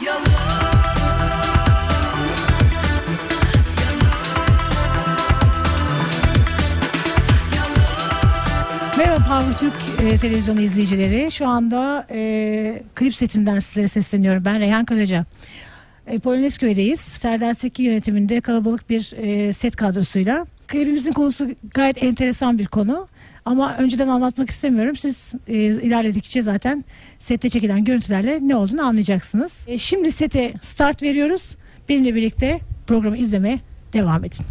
Merhaba Türk e, izleyicileri. Şu anda e, klip setinden sizlere sesleniyorum. Ben Reyhan Karaca. E, Polonezköy'deyiz. Serdar Seki yönetiminde kalabalık bir e, set kadrosuyla. Klibimizin konusu gayet enteresan bir konu. Ama önceden anlatmak istemiyorum. Siz e, ilerledikçe zaten sette çekilen görüntülerle ne olduğunu anlayacaksınız. E, şimdi sete start veriyoruz. Benimle birlikte programı izlemeye devam edin.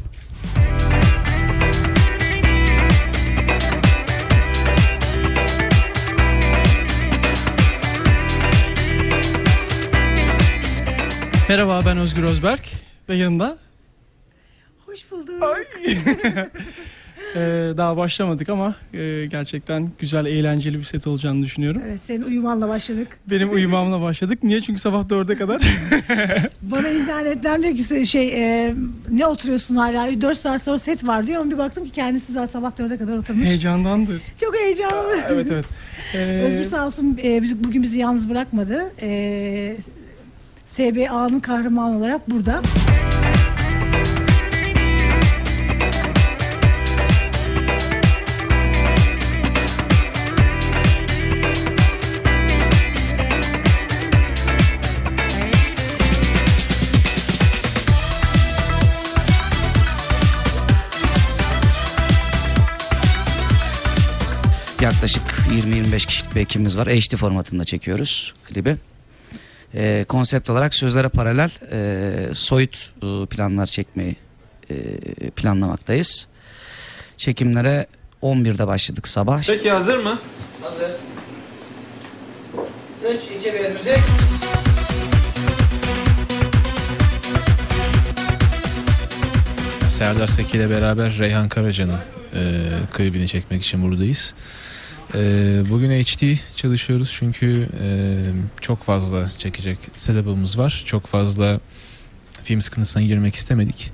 Merhaba ben Özgür Özberk ve yanında Hoş bulduk. Ee, daha başlamadık ama e, gerçekten güzel eğlenceli bir set olacağını düşünüyorum. Evet, senin uyumanla başladık. Benim uyumamla başladık. Niye? Çünkü sabah 4'e kadar. Bana internetten diyor ki şey e, ne oturuyorsun hala 4 saat sonra set var diyor ama bir baktım ki kendisi zaten sabah 4'e kadar oturmuş. Heyecandandır. Çok heyecanlı. Evet evet. Ee, Özgür sağ olsun e, bugün bizi yalnız bırakmadı. E, SBA'nın kahramanı olarak burada. Yaklaşık 20-25 kişilik bir ekibimiz var. HD formatında çekiyoruz klibi. Ee, konsept olarak sözlere paralel e, soyut e, planlar çekmeyi e, planlamaktayız. Çekimlere 11'de başladık sabah. Peki hazır mı? Hazır. 3, 2, 1 müzik. Serdar Seki ile beraber Reyhan Karaca'nın e, klibini çekmek için buradayız. E, bugün HD çalışıyoruz çünkü e, çok fazla çekecek setup'ımız var. Çok fazla film sıkıntısına girmek istemedik.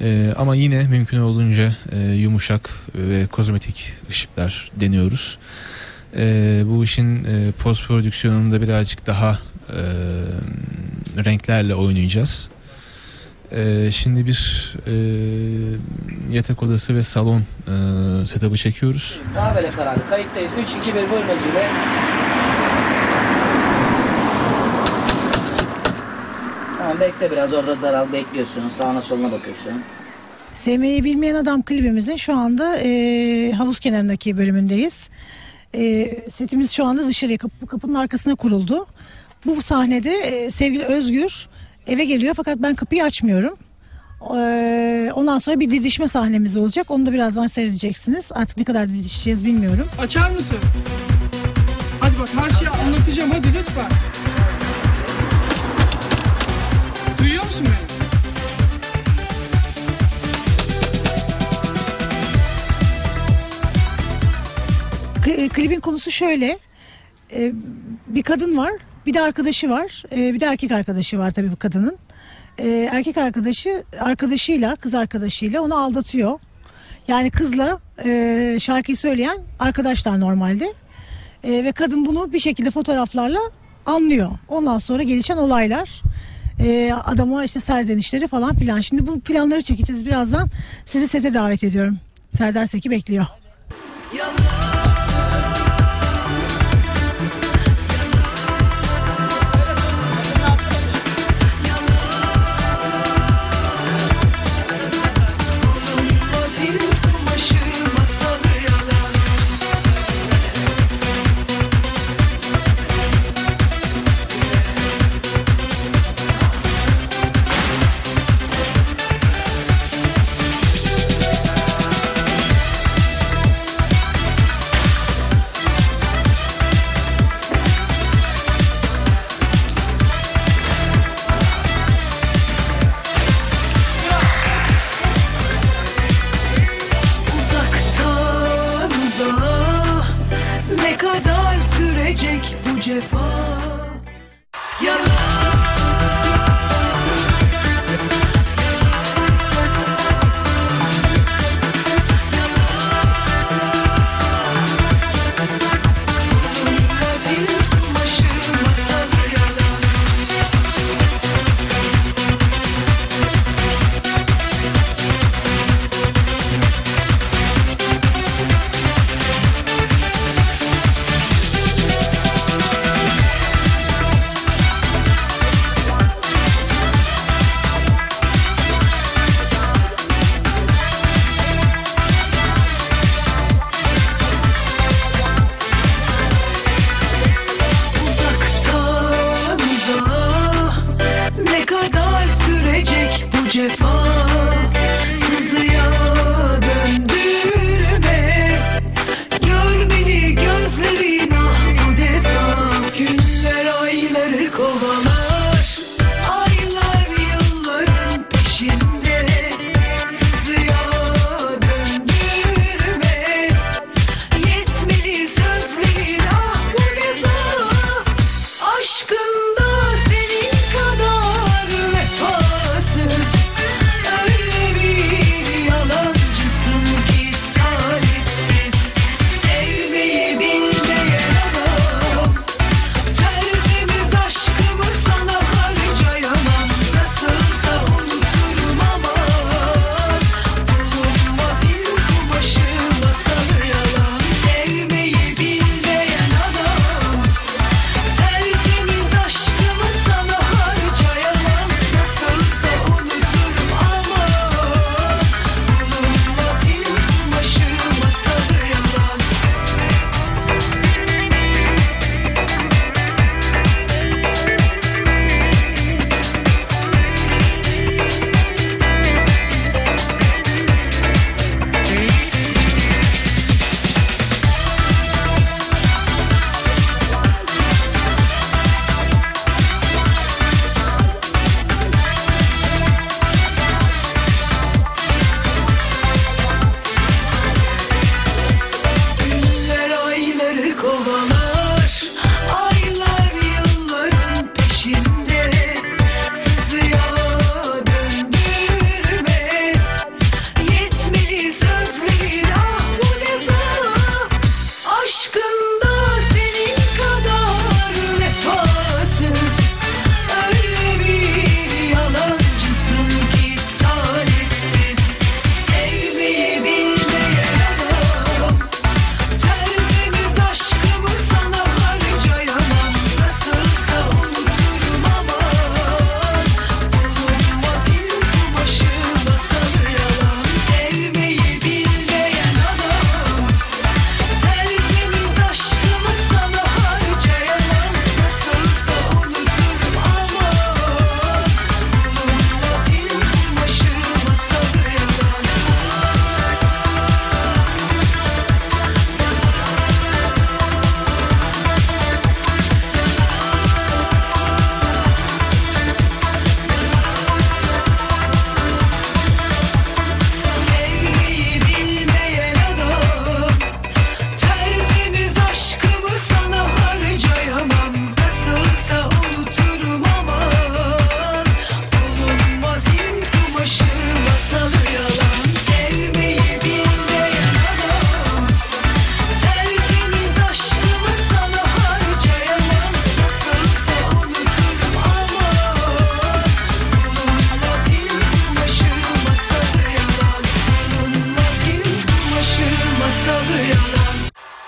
E, ama yine mümkün olduğunca e, yumuşak ve kozmetik ışıklar deniyoruz. E, bu işin e, post prodüksiyonunda birazcık daha renklerle oynayacağız. Ee, şimdi bir e, yatak odası ve salon e, setup'ı çekiyoruz. Daha böyle kararlı. Kayıttayız. 3, 2, 1 buyurun Özgür Bey. Tamam bekle biraz orada daral bekliyorsun. Sağına soluna bakıyorsun. Sevmeyi bilmeyen adam klibimizin şu anda e, havuz kenarındaki bölümündeyiz. E, setimiz şu anda dışarıya kapı, kapının arkasına kuruldu. Bu sahnede e, sevgili Özgür eve geliyor fakat ben kapıyı açmıyorum. E, ondan sonra bir didişme sahnemiz olacak. Onu da birazdan seyredeceksiniz. Artık ne kadar didişeceğiz bilmiyorum. açar mısın? Hadi bak her şeyi anlatacağım hadi lütfen. Duyuyor musun beni? Kli- Klibin konusu şöyle. E, bir kadın var, bir de arkadaşı var, e, bir de erkek arkadaşı var tabii bu kadının. E, erkek arkadaşı arkadaşıyla, kız arkadaşıyla onu aldatıyor. Yani kızla e, şarkıyı söyleyen arkadaşlar normalde. E, ve kadın bunu bir şekilde fotoğraflarla anlıyor. Ondan sonra gelişen olaylar. E, adama işte serzenişleri falan filan. Şimdi bu planları çekeceğiz birazdan. Sizi sete davet ediyorum. Serdar Seki bekliyor. cefa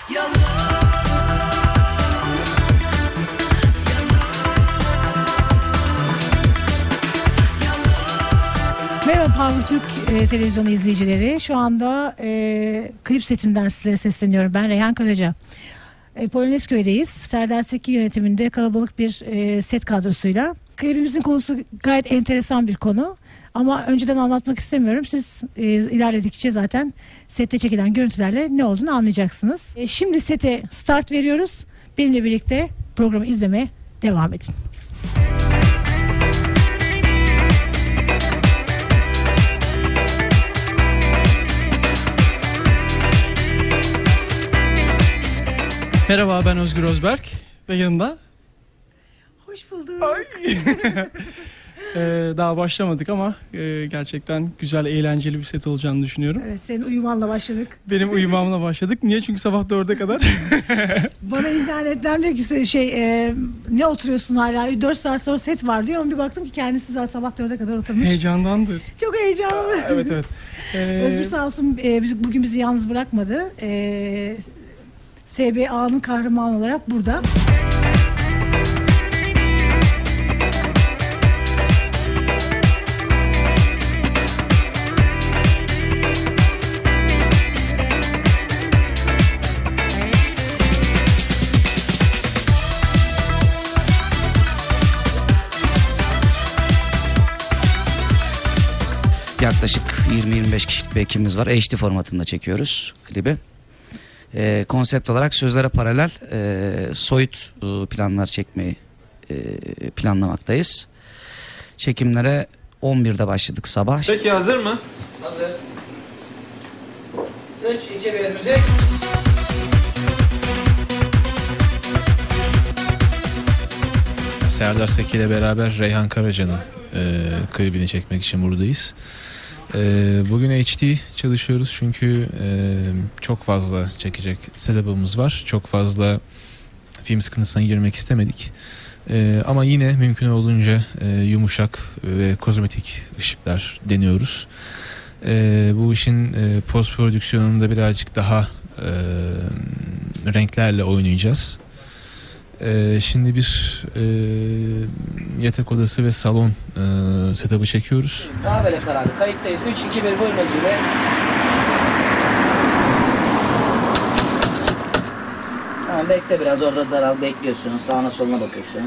Merhaba Power Türk e, televizyonu izleyicileri. Şu anda e, klip setinden sizlere sesleniyorum. Ben Reyhan Karaca. E, Polonezköy'deyiz. Serdar Seki yönetiminde kalabalık bir e, set kadrosuyla. Klibimizin konusu gayet enteresan bir konu. Ama önceden anlatmak istemiyorum. Siz e, ilerledikçe zaten sette çekilen görüntülerle ne olduğunu anlayacaksınız. E, şimdi sete start veriyoruz. Benimle birlikte programı izlemeye devam edin. Merhaba ben Özgür Özberk ve yanımda Hoş bulduk. Ee, daha başlamadık ama e, gerçekten güzel eğlenceli bir set olacağını düşünüyorum. Evet senin uyumanla başladık. Benim uyumamla başladık. Niye? Çünkü sabah 4'e kadar. Bana internetten diyor ki şey e, ne oturuyorsun hala 4 saat sonra set var diyor ama bir baktım ki kendisi zaten sabah 4'e kadar oturmuş. Heyecandandır. Çok heyecanlı. Evet evet. Ee, Özgür sağ olsun e, biz- bugün bizi yalnız bırakmadı. E, SBA'nın kahramanı olarak burada. Yaklaşık 20-25 kişilik bir ekibimiz var. HD formatında çekiyoruz klibi. Ee, konsept olarak sözlere paralel e, soyut e, planlar çekmeyi e, planlamaktayız. Çekimlere 11'de başladık sabah. Peki hazır mı? Hazır. 3, 2, 1 müzik. Serdar Seki ile beraber Reyhan Karaca'nın e, klibini çekmek için buradayız. E, bugün HD çalışıyoruz çünkü e, çok fazla çekecek setup'ımız var. Çok fazla film sıkıntısına girmek istemedik. E, ama yine mümkün olduğunca e, yumuşak ve kozmetik ışıklar deniyoruz. E, bu işin e, post prodüksiyonunda birazcık daha renklerle oynayacağız. Ee, şimdi bir e, yatak odası ve salon e, setup'ı çekiyoruz. Daha böyle kararlı. Kayıttayız. 3, 2, 1 buyurun Özgür Bey. Tamam bekle biraz orada daral bekliyorsun. Sağına soluna bakıyorsun.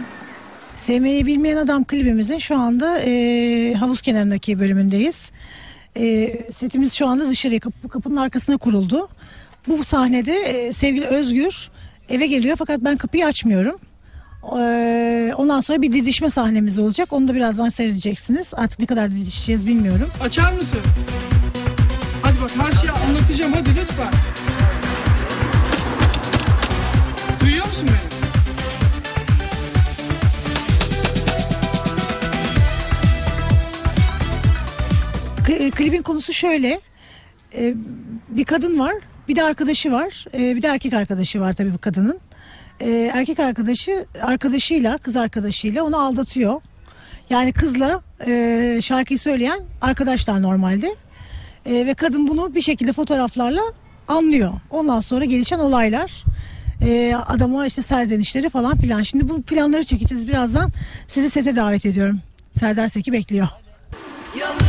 Sevmeyi Bilmeyen Adam klibimizin şu anda e, havuz kenarındaki bölümündeyiz. E, setimiz şu anda dışarıya kapı, kapının arkasına kuruldu. Bu sahnede e, sevgili Özgür eve geliyor fakat ben kapıyı açmıyorum. E, ondan sonra bir didişme sahnemiz olacak. Onu da birazdan seyredeceksiniz. Artık ne kadar didişeceğiz bilmiyorum. Açar mısın? Hadi bak her şeyi anlatacağım hadi lütfen. Duyuyor musun beni? K- klibin konusu şöyle. E, bir kadın var, bir de arkadaşı var, e, bir de erkek arkadaşı var tabii bu kadının. E, erkek arkadaşı arkadaşıyla, kız arkadaşıyla onu aldatıyor. Yani kızla e, şarkıyı söyleyen arkadaşlar normalde. E, ve kadın bunu bir şekilde fotoğraflarla anlıyor. Ondan sonra gelişen olaylar. E, adama işte serzenişleri falan filan. Şimdi bu planları çekeceğiz birazdan. Sizi sete davet ediyorum. Serdar Seki bekliyor. Film